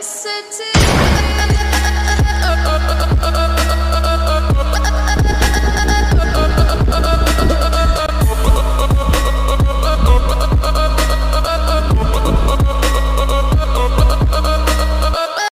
said to